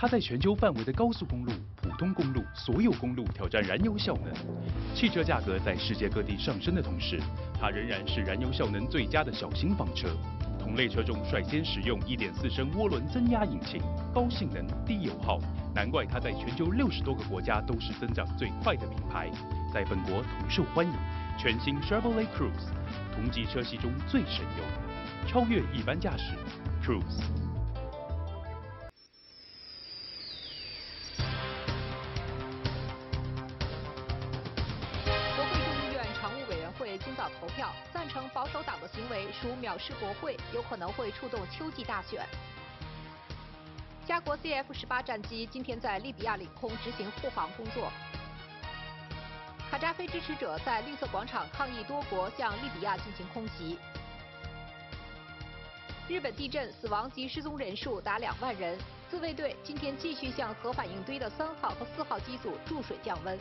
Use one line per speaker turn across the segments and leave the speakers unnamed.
它在全球范围的高速公路、普通公路、所有公路挑战燃油效能。汽车价格在世界各地上升的同时，它仍然是燃油效能最佳的小型房车。同类车中率先使用1.4升涡轮增压引擎，高性能、低油耗，难怪它在全球六十多个国家都是增长最快的品牌，在本国同受欢迎。全新 Chevrolet Cruze，同级车系中最省油，超越一般驾驶，Cruze。
为属藐视国会，有可能会触动秋季大选。加国 CF-18 战机今天在利比亚领空执行护航工作。卡扎菲支持者在绿色广场抗议多国向利比亚进行空袭。日本地震死亡及失踪人数达两万人，自卫队今天继续向核反应堆的三号和四号机组注水降温。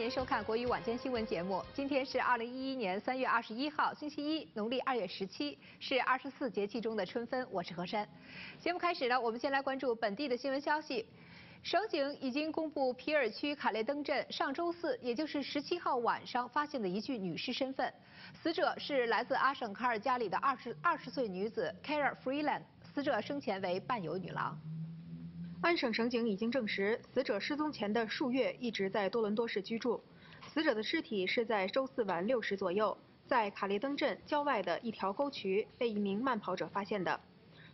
您收看国语晚间新闻节目。今天是二零一一年三月二十一号，星期一，农历二月十七，是二十四节气中的春分。我是何山。节目开始了，我们先来关注本地的新闻消息。省警已经公布皮尔区卡列登镇上周四，也就是十七号晚上发现的一具女尸身份，死者是来自阿省卡尔加里的二十二十岁女子 Kara Freeland，死者生前为伴游女郎。
安省省警已经证实，死者失踪前的数月一直在多伦多市居住。死者的尸体是在周四晚六时左右，在卡列登镇郊外的一条沟渠被一名慢跑者发现的。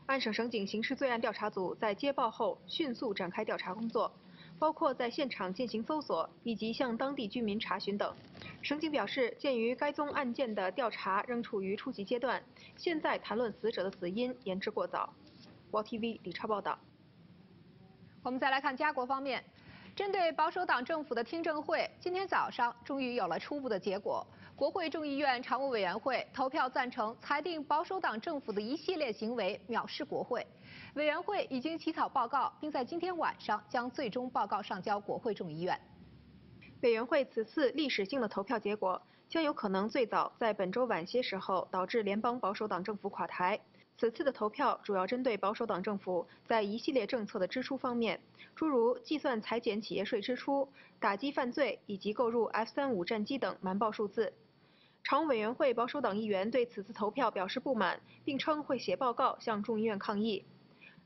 安省省警刑事罪案调查组在接报后迅速展开调查工作，包括在现场进行搜索以及向当地居民查询等。省警表示，鉴于该宗案件的调查仍处于初级阶段，现在谈论死者的死因言之过早。w TV 李超报道。
我们再来看家国方面，针对保守党政府的听证会，今天早上终于有了初步的结果。国会众议院常务委员会投票赞成，裁定保守党政府的一系列行为藐视国会。委员会已经起草报告，并在今天晚上将最终报告上交国会众议院。
委员会此次历史性的投票结果，将有可能最早在本周晚些时候导致联邦保守党政府垮台。此次的投票主要针对保守党政府在一系列政策的支出方面，诸如计算裁减企业税支出、打击犯罪以及购入 F-35 战机等瞒报数字。常务委员会保守党议员对此次投票表示不满，并称会写报告向众议院抗议。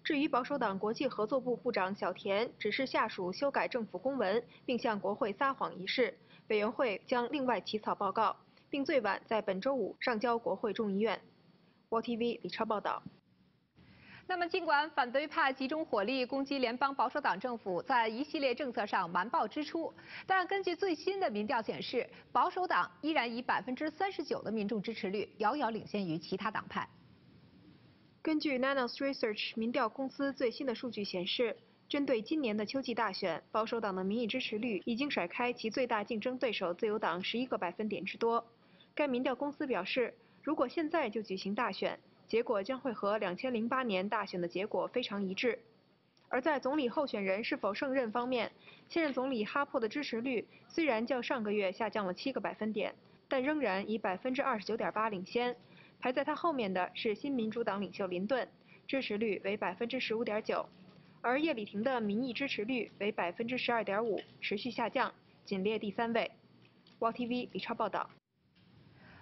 至于保守党国际合作部部长小田指示下属修改政府公文并向国会撒谎一事，委员会将另外起草报告，并最晚在本周五上交国会众议院。W TV 李超报道。
那么，尽管反对派集中火力攻击联邦保守党政府在一系列政策上瞒报支出，但根据最新的民调显示，保守党依然以百分之三十九的民众支持率遥遥领先于其他党派。
根据 Nanos Research 民调公司最新的数据显示，针对今年的秋季大选，保守党的民意支持率已经甩开其最大竞争对手自由党十一个百分点之多。该民调公司表示，如果现在就举行大选，结果将会和2008年大选的结果非常一致。而在总理候选人是否胜任方面，现任总理哈珀的支持率虽然较上个月下降了七个百分点，但仍然以百分之二十九点八领先。排在他后面的是新民主党领袖林顿，支持率为百分之十五点九，而叶利廷的民意支持率为百分之十二点五，持续下降，仅列第三位。w TV 李超报道。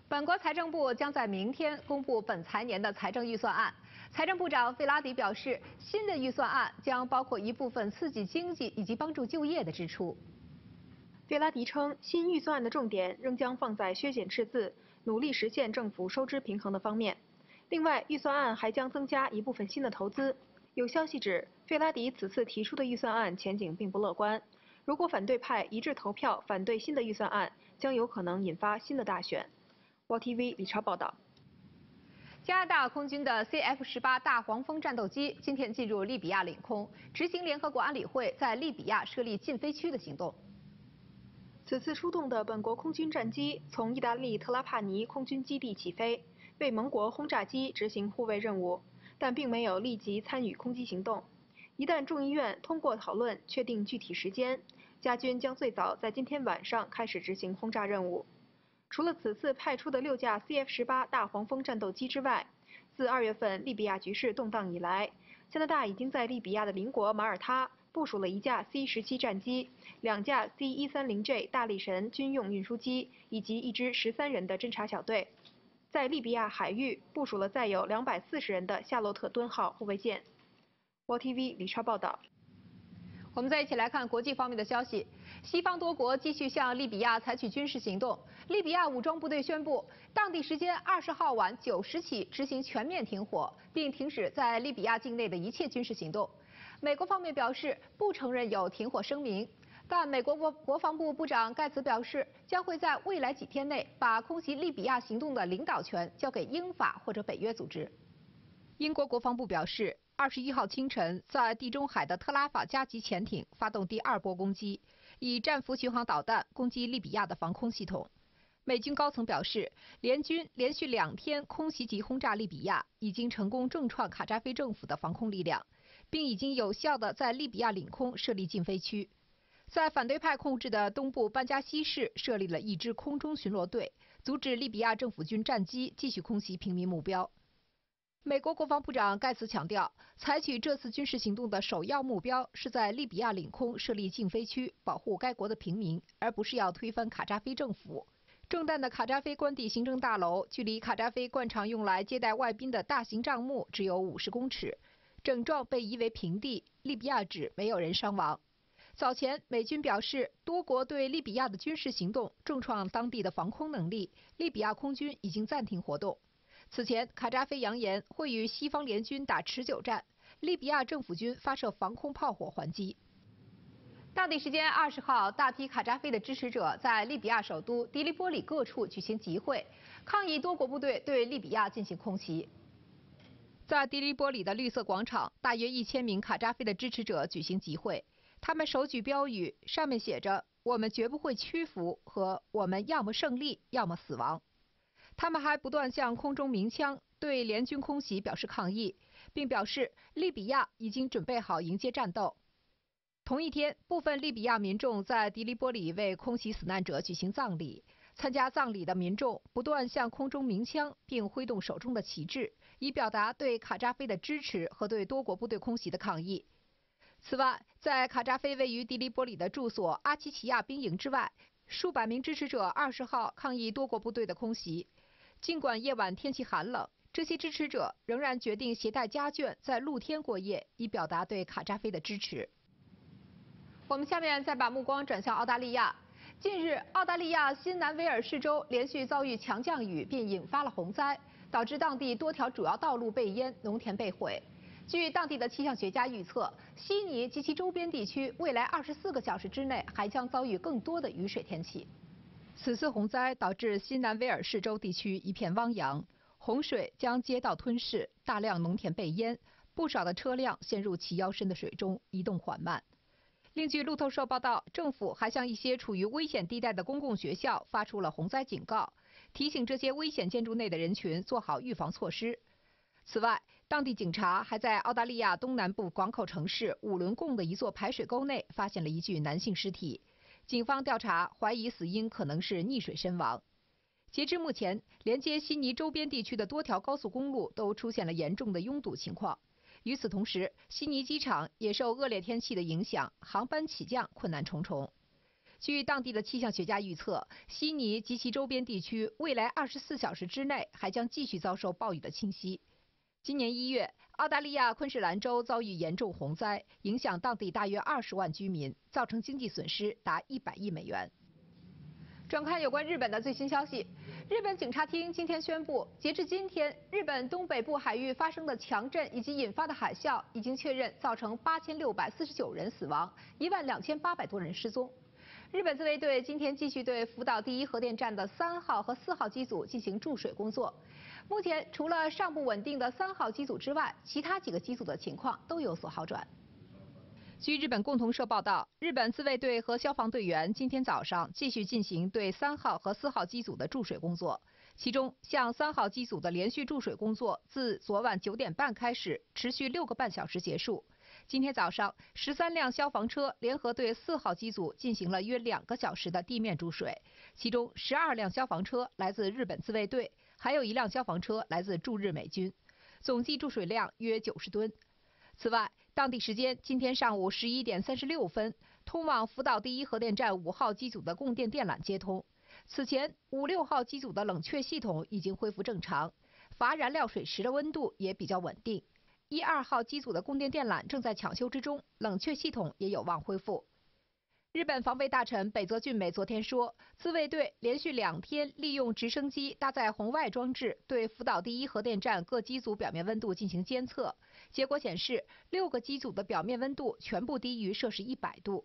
本国财政部将在明天公布本财年的财政预算案。财政部长费拉迪表示，新的预算案将包括一部分刺激经济以及帮助就业的支出。
费拉迪称，新预算案的重点仍将放在削减赤字、努力实现政府收支平衡的方面。另外，预算案还将增加一部分新的投资。有消息指，费拉迪此次提出的预算案前景并不乐观。如果反对派一致投票反对新的预算案，将有可能引发新的大选。W TV 李超报道。
加拿大空军的 CF-18 大黄蜂战斗机今天进入利比亚领空，执行联合国安理会在利比亚设立禁飞区的行动。
此次出动的本国空军战机从意大利特拉帕尼空军基地起飞，为盟国轰炸机执行护卫任务，但并没有立即参与空击行动。一旦众议院通过讨论确定具体时间，加军将最早在今天晚上开始执行轰炸任务。除了此次派出的六架 CF-18 大黄蜂战斗机之外，自二月份利比亚局势动荡以来，加拿大已经在利比亚的邻国马耳他部署了一架 C-17 战机、两架 C-130J 大力神军用运输机以及一支十三人的侦察小队，在利比亚海域部署了载有两百四十人的夏洛特敦号护卫舰。WTV 李超报道。
我们再一起来看国际方面的消息。西方多国继续向利比亚采取军事行动。利比亚武装部队宣布，当地时间二十号晚九时起执行全面停火，并停止在利比亚境内的一切军事行动。美国方面表示不承认有停火声明，但美国国国防部部长盖茨表示，将会在未来几天内把空袭利比亚行动的领导权交给英法或者北约组织。英国国防部表示。二十一号清晨，在地中海的特拉法加级潜艇发动第二波攻击，以战斧巡航导弹攻击利比亚的防空系统。美军高层表示，联军连续两天空袭及轰炸利比亚，已经成功重创卡扎菲政府的防空力量，并已经有效地在利比亚领空设立禁飞区。在反对派控制的东部班加西市设立了一支空中巡逻队，阻止利比亚政府军战机继续空袭平民目标。美国国防部长盖茨强调，采取这次军事行动的首要目标是在利比亚领空设立禁飞区，保护该国的平民，而不是要推翻卡扎菲政府。中弹的卡扎菲官邸行政大楼距离卡扎菲惯常用来接待外宾的大型帐幕只有五十公尺，整幢被夷为平地。利比亚指没有人伤亡。早前，美军表示，多国对利比亚的军事行动重创当地的防空能力，利比亚空军已经暂停活动。此前，卡扎菲扬言会与西方联军打持久战，利比亚政府军发射防空炮火还击。当地时间二十号，大批卡扎菲的支持者在利比亚首都迪利波里各处举行集会，抗议多国部队对利比亚进行空袭。在迪利波里的绿色广场，大约一千名卡扎菲的支持者举行集会，他们手举标语，上面写着“我们绝不会屈服”和“我们要么胜利，要么死亡”。他们还不断向空中鸣枪，对联军空袭表示抗议，并表示利比亚已经准备好迎接战斗。同一天，部分利比亚民众在迪利波里为空袭死难者举行葬礼。参加葬礼的民众不断向空中鸣枪，并挥动手中的旗帜，以表达对卡扎菲的支持和对多国部队空袭的抗议。此外，在卡扎菲位于迪利波里的住所阿奇奇亚兵营之外，数百名支持者二十号抗议多国部队的空袭。尽管夜晚天气寒冷，这些支持者仍然决定携带家眷在露天过夜，以表达对卡扎菲的支持。我们下面再把目光转向澳大利亚。近日，澳大利亚新南威尔士州连续遭遇强降雨，并引发了洪灾，导致当地多条主要道路被淹，农田被毁。据当地的气象学家预测，悉尼及其周边地区未来二十四个小时之内还将遭遇更多的雨水天气。此次洪灾导致新南威尔士州地区一片汪洋，洪水将街道吞噬，大量农田被淹，不少的车辆陷入齐腰深的水中，移动缓慢。另据路透社报道，政府还向一些处于危险地带的公共学校发出了洪灾警告，提醒这些危险建筑内的人群做好预防措施。此外，当地警察还在澳大利亚东南部港口城市五伦贡的一座排水沟内发现了一具男性尸体。警方调查怀疑死因可能是溺水身亡。截至目前，连接悉尼周边地区的多条高速公路都出现了严重的拥堵情况。与此同时，悉尼机场也受恶劣天气的影响，航班起降困难重重。据当地的气象学家预测，悉尼及其周边地区未来24小时之内还将继续遭受暴雨的侵袭。今年一月，澳大利亚昆士兰州遭遇严重洪灾，影响当地大约二十万居民，造成经济损失达一百亿美元。转看有关日本的最新消息，日本警察厅今天宣布，截至今天，日本东北部海域发生的强震以及引发的海啸，已经确认造成八千六百四十九人死亡，一万两千八百多人失踪。日本自卫队今天继续对福岛第一核电站的三号和四号机组进行注水工作。目前，除了尚不稳定的三号机组之外，其他几个机组的情况都有所好转。据日本共同社报道，日本自卫队和消防队员今天早上继续进行对三号和四号机组的注水工作。其中，向三号机组的连续注水工作自昨晚九点半开始，持续六个半小时结束。今天早上，十三辆消防车联合对四号机组进行了约两个小时的地面注水，其中十二辆消防车来自日本自卫队，还有一辆消防车来自驻日美军，总计注水量约九十吨。此外，当地时间今天上午十一点三十六分，通往福岛第一核电站五号机组的供电电缆接通。此前，五六号机组的冷却系统已经恢复正常，阀燃料水池的温度也比较稳定。一二号机组的供电电缆正在抢修之中，冷却系统也有望恢复。日本防卫大臣北泽俊美昨天说，自卫队连续两天利用直升机搭载红外装置，对福岛第一核电站各机组表面温度进行监测，结果显示六个机组的表面温度全部低于摄氏一百度，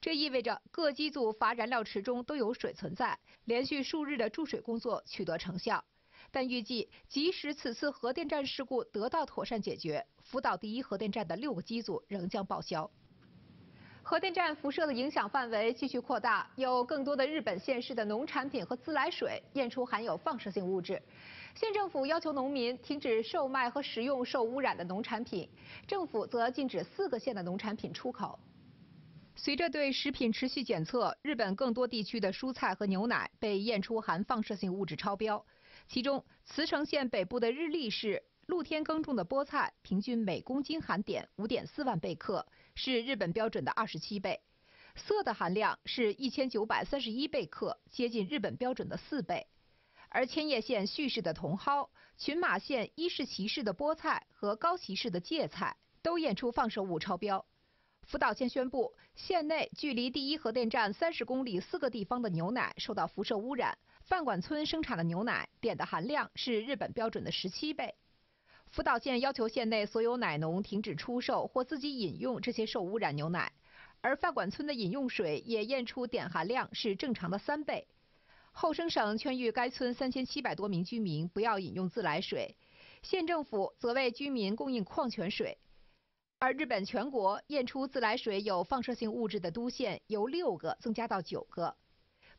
这意味着各机组阀燃料池中都有水存在，连续数日的注水工作取得成效。但预计，即使此次核电站事故得到妥善解决，福岛第一核电站的六个机组仍将报销。核电站辐射的影响范围继续扩大，有更多的日本县市的农产品和自来水验出含有放射性物质。县政府要求农民停止售卖和食用受污染的农产品，政府则禁止四个县的农产品出口。随着对食品持续检测，日本更多地区的蔬菜和牛奶被验出含放射性物质超标。其中，茨城县北部的日立市露天耕种的菠菜，平均每公斤含碘五点四万贝克，是日本标准的二十七倍；铯的含量是一千九百三十一贝克，接近日本标准的四倍。而千叶县旭市的茼蒿、群马县伊势崎市的菠菜和高崎市的芥菜都验出放射物超标。福岛县宣布，县内距离第一核电站三十公里四个地方的牛奶受到辐射污染。饭馆村生产的牛奶碘的含量是日本标准的十七倍。福岛县要求县内所有奶农停止出售或自己饮用这些受污染牛奶，而饭馆村的饮用水也验出碘含量是正常的三倍。后生省劝喻该村三千七百多名居民不要饮用自来水，县政府则为居民供应矿泉水。而日本全国验出自来水有放射性物质的都县由六个增加到九个。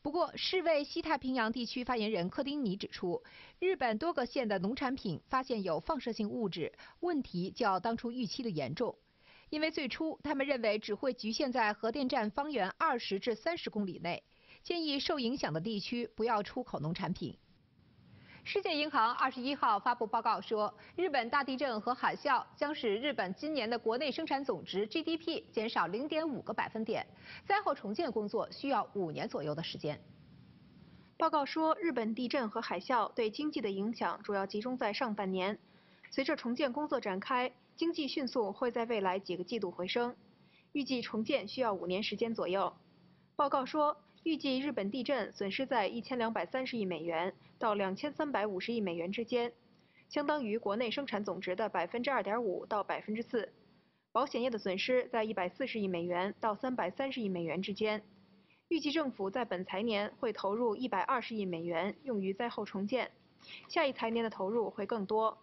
不过，世卫西太平洋地区发言人柯丁尼指出，日本多个县的农产品发现有放射性物质，问题较当初预期的严重。因为最初他们认为只会局限在核电站方圆二十至三十公里内，建议受影响的地区不要出口农产品。世界银行二十一号发布报告说，日本大地震和海啸将使日本今年的国内生产总值 GDP 减少零点五个百分点，灾后重建工作需要五年左右的时间。
报告说，日本地震和海啸对经济的影响主要集中在上半年，随着重建工作展开，经济迅速会在未来几个季度回升，预计重建需要五年时间左右。报告说。预计日本地震损失在一千两百三十亿美元到两千三百五十亿美元之间，相当于国内生产总值的百分之二点五到百分之四。保险业的损失在一百四十亿美元到三百三十亿美元之间。预计政府在本财年会投入一百二十亿美元用于灾后重建，下一财年的投入会更多。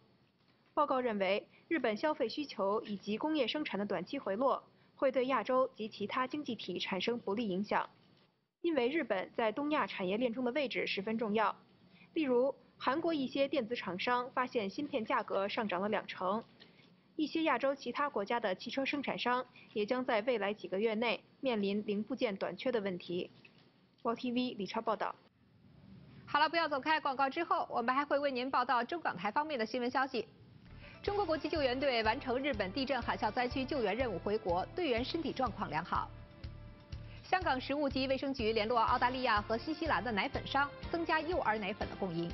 报告认为，日本消费需求以及工业生产的短期回落会对亚洲及其他经济体产生不利影响。因为日本在东亚产业链中的位置十分重要，例如韩国一些电子厂商发现芯片价格上涨了两成，一些亚洲其他国家的汽车生产商也将在未来几个月内面临零部件短缺的问题。报 TV 李超报道。
好了，不要走开，广告之后我们还会为您报道中港台方面的新闻消息。中国国际救援队完成日本地震海啸灾区救援任务回国，队员身体状况良好。香港食物及卫生局联络澳大利亚和新西兰的奶粉商，增加幼儿奶粉的供应。